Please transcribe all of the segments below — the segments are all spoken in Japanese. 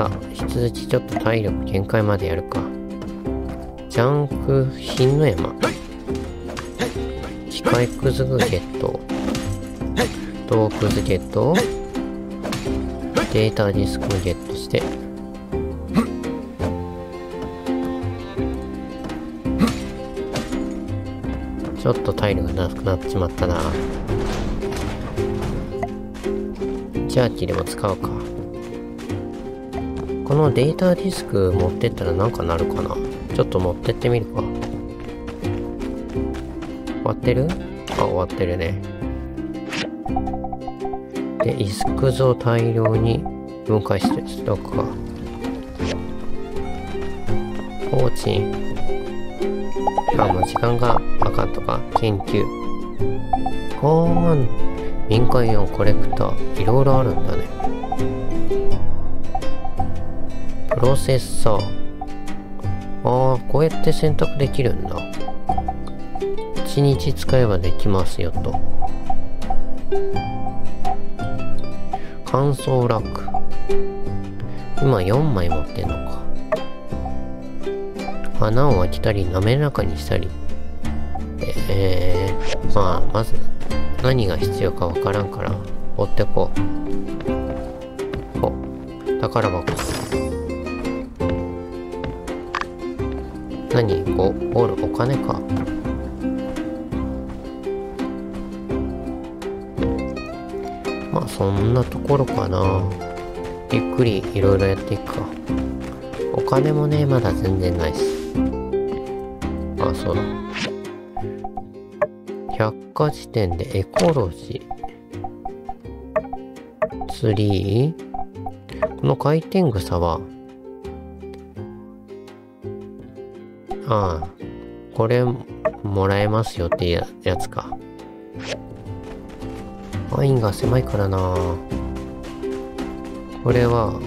さあ、引き続きちょっと体力限界までやるか。ジャンク品の山。機械くずぐゲット。洞窟ゲット。データディスクゲットして。ちょっと体力がなくなってしまったな。ジャーキでも使うか。このデータディスク持ってったらなんかなるかな？ちょっと持ってってみるか。終わってる？あ、終わってるね。で、ディスク図を大量に分解してストックか。放置。あ、もう時間があかんとか。研究。あー、民間イオンコレクター。いろいろあるんだね。プロセッサー。ああ、こうやって選択できるんだ。1日使えばできますよと。乾燥ラック。今4枚持ってんのか。穴を開けたり滑らかにしたり。えー、まあ、まず何が必要かわからんから追ってこう。お、宝箱。何こう、おるお金か。まあそんなところかな。ゆっくりいろいろやっていくか。お金もね、まだ全然ないし。あ、そうだ。百科事典でエコロジー。ツリー？この回転草は、ああ、これもらえますよっていうやつか。ワインが狭いからなこれは、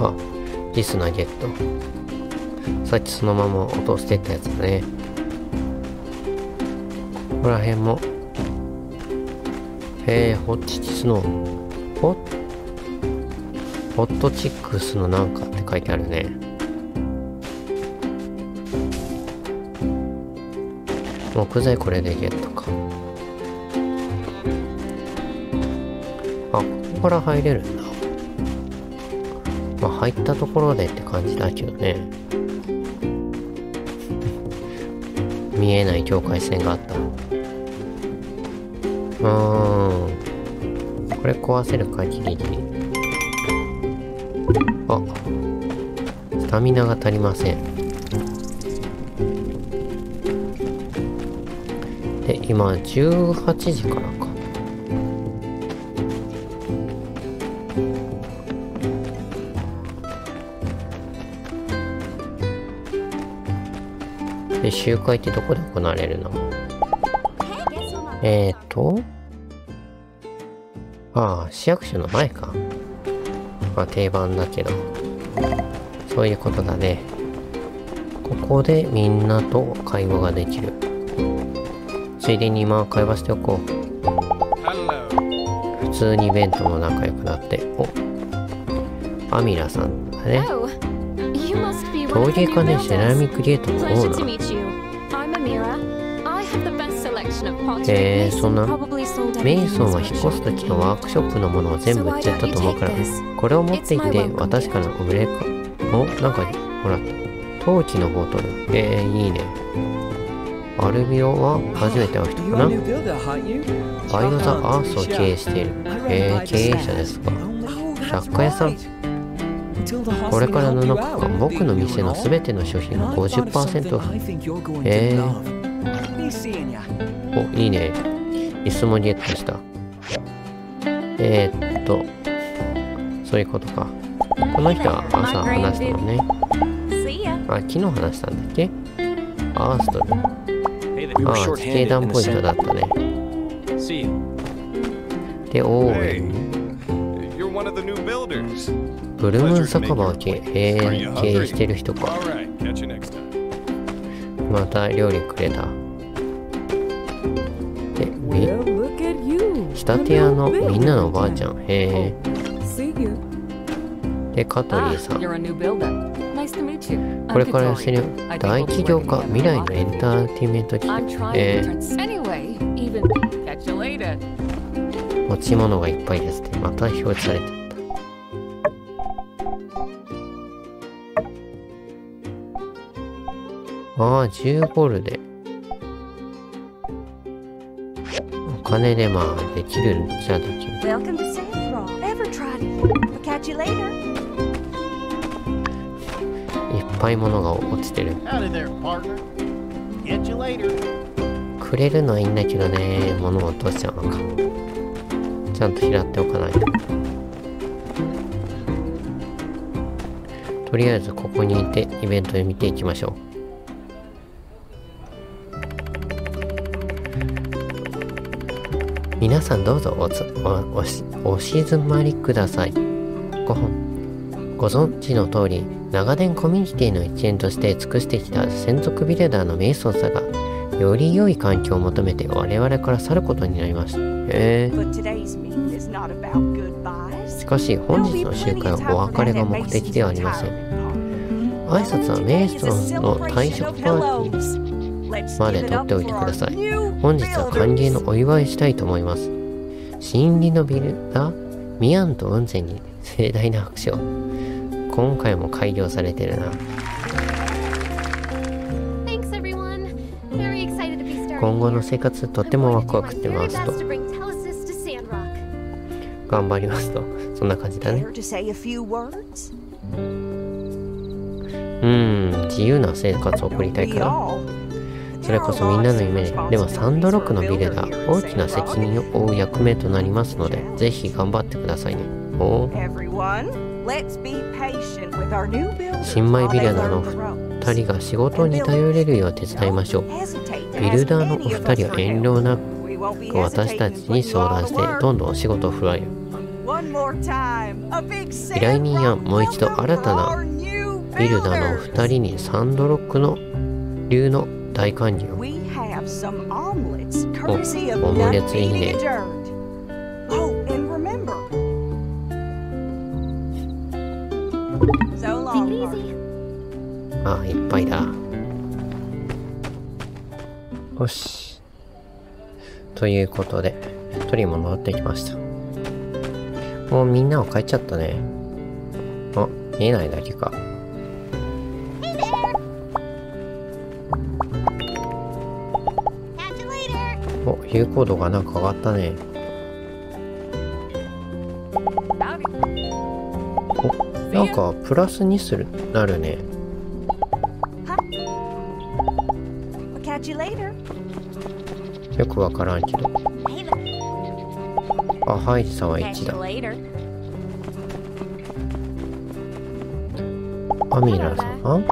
あ、リスナゲット。さっきそのまま落としてったやつだね。ここら辺も。へえ、ホッチキスの、ホッ、ホットチックスのなんかって書いてあるね。木材これでゲットか。あ、ここから入れるんだ。まあ入ったところでって感じだけどね。見えない境界線があった。うん。これ壊せるか、ギリギリ。あ、スタミナが足りません。今、18時からか。で、集会ってどこで行われるの？えーと、ああ、市役所の前か。まあ定番だけど。そういうことだね。ここでみんなと会話ができる。ついでにまあ会話しておこう。普通にイベントも仲良くなって。お。アミラさんだね。陶芸家でセラミックゲートのオーナー。へえそんな。メイソンは引っ越す時のワークショップのものを全部売っちゃったと思うから。これを持っていって私から売れかおなんかほら陶器のボトル。えー、いいねアルビオは初めて会う人かな？バイオザ・アースを経営しているえー、経営者ですか雑貨屋さんこれから7日間僕の店の全ての商品が50%オフえーお、いいね。椅子もゲットした。えー、っと、そういうことか。この人は朝話したのね。あ、昨日話したんだっけ？アーストル。ああ、地形団ポイントだったね。で、オーウェン。ブルームーン酒場を経営経営してる人か。また料理くれた。仕立て屋のみんなのおばあちゃんへえで、カトリーさん。これから寄せる大起業家未来のエンターテインメント企業。えー、持ち物がいっぱいですね。また表示されてる。ああ、10ゴールで。お金でまあ、できるんじゃできる。ぱい物が落ちてる。くれるのはいいんだけどね、物を落としちゃうのか。ちゃんと拾っておかないと。とりあえずここにいてイベントで見ていきましょう。皆さんどうぞおつおおしお静まりくださいごご存知の通り長年コミュニティの一員として尽くしてきた専属ビルダーのメイソンさがより良い環境を求めて我々から去ることになりましたへえしかし本日の集会はお別れが目的ではありません挨拶はメイソンの退職パーティーまで取っておいてください。本日は歓迎のお祝いしたいと思います。新入りのビルダーミアンと雲仙に盛大な拍手を。今回も改良されてるな。今後の生活とってもワクワクしてますと。頑張りますと。そんな感じだね。うん、自由な生活を送りたいから。それこそみんなの夢ででもサンドロックのビルダー大きな責任を負う役目となりますのでぜひ頑張ってくださいねお。新米ビルダーの2人が仕事に頼れるよう手伝いましょう。ビルダーのお二人は遠慮なく私たちに相談してどんどんお仕事を振られる依頼人やもう一度新たなビルダーのお二人にサンドロックの流の大歓迎おオムレツいいねああいっぱいだ。よし。ということで一人も戻ってきました。もうみんなは帰っちゃったね。あ見えないだけか。お有効度がなんか上がったね。お、なんかプラスにする、なるね。よくわからんけど。あ、ハイジさんは1だ。アミラさん？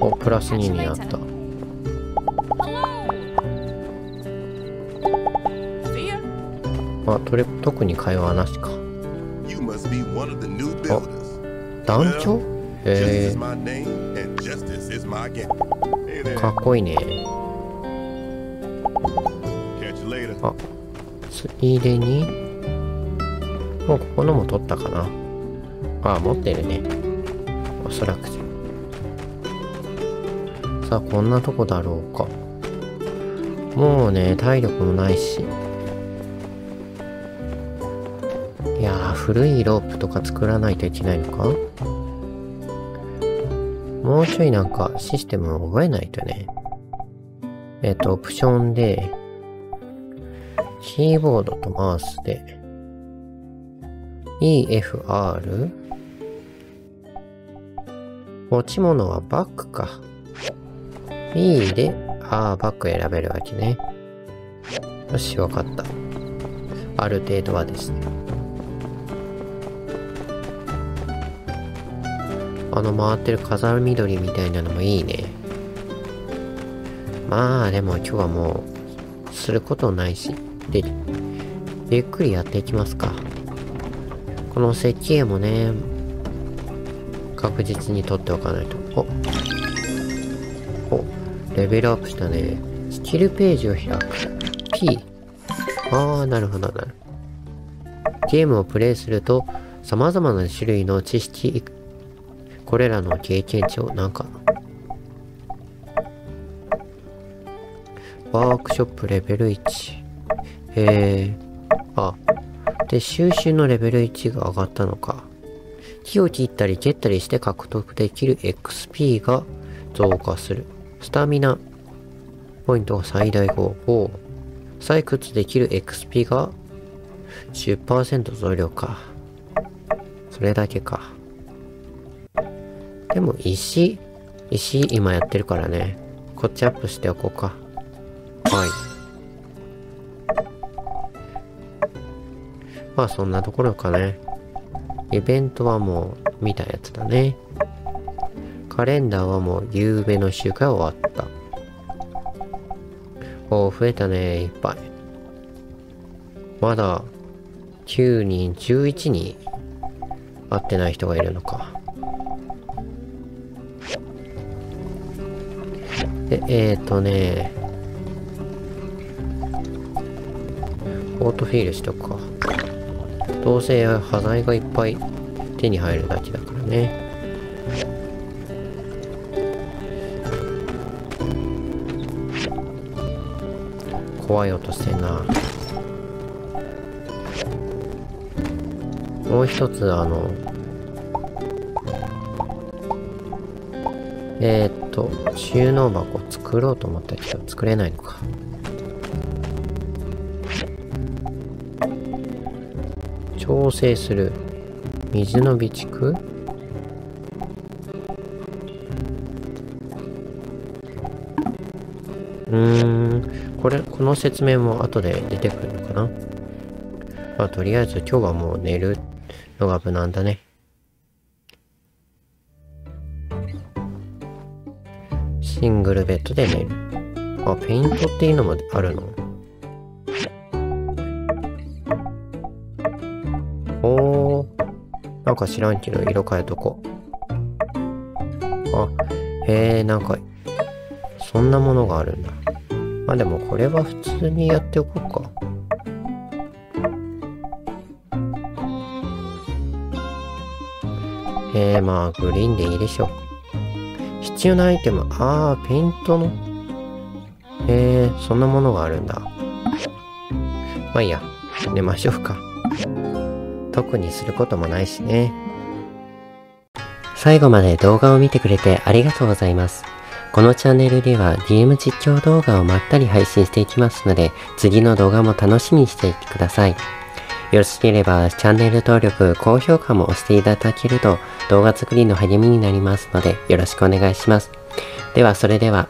お、プラス2になった。あ、とれ特に会話なしか。あ、団長？へえ。かっこいいね。ついでに、もうここのも取ったかな。ああ、持ってるね。おそらく。さあ、こんなとこだろうか。もうね、体力もないし。いや古いロープとか作らないといけないのかもうちょいなんかシステムを覚えないとね。えっ、ー、と、オプションで、キーボードとマウスで、EFR? 持ち物はバックか。B で、ああ、バック選べるわけね。よし、わかった。ある程度はですね。あの回ってる飾る緑みたいなのもいいね。まあでも今日はもうすることないし、で、ゆっくりやっていきますか。この石器絵もね、確実に取っておかないと。おおレベルアップしたね。スキルページを開く。P。ああ、なるほど、なる。ゲームをプレイすると、様々な種類の知識、これらの経験値をなんか、ワークショップレベル1。へえ。あ、で、収集のレベル1が上がったのか。木を切ったり蹴ったりして獲得できる XP が増加する。スタミナポイントが最大5。5採掘できる XP が10%増量か。それだけか。でも石、石今やってるからね。こっちアップしておこうか。はい。まあそんなところかね。イベントはもう見たやつだね。カレンダーはもう夕べの週間終わった。おお増えたね、いっぱい。まだ9人、11人会ってない人がいるのか。で、えっ、ー、とね、オートフィールしとくか。どうせ端材がいっぱい手に入るだけだからね。怖い音してんな。もう一つあの、えー、っと、収納箱作ろうと思ったけど作れないのか。調整する。水の備蓄うん、これ、この説明も後で出てくるのかなまあ、とりあえず今日はもう寝るのが無難だね。シングルベッドで寝る。あ、ペイントっていうのもあるの？なんか知らんけど色変えとこあ、へえ、なんか、そんなものがあるんだ。まあでもこれは普通にやっておこうか。えー、まあ、グリーンでいいでしょう。必要なアイテム、あー、ペイントの。えー、そんなものがあるんだ。まあいいや、寝ましょうか。特にすることもないしね。最後まで動画を見てくれてありがとうございます。このチャンネルでは DM 実況動画をまったり配信していきますので、次の動画も楽しみにしていてください。よろしければチャンネル登録、高評価も押していただけると動画作りの励みになりますのでよろしくお願いします。ではそれでは。